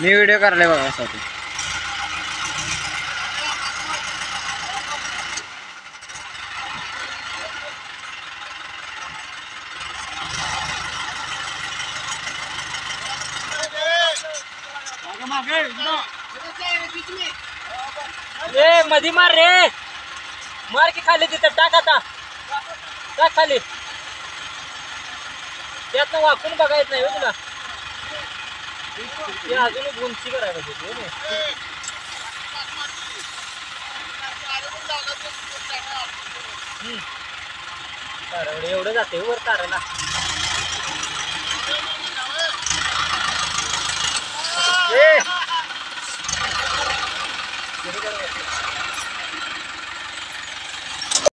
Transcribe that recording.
मी video करायला बघा साठी ए, मधी मार रे. मार की खाली तिथं. टाक आता. टाक खाली. त्यातनं वाकून बघायचं नाही हो तुला ते अजून एक उंची करायला पाहिजे हो नाही हम्म. कारवडे एवढं जाते हो वर ताराला ए!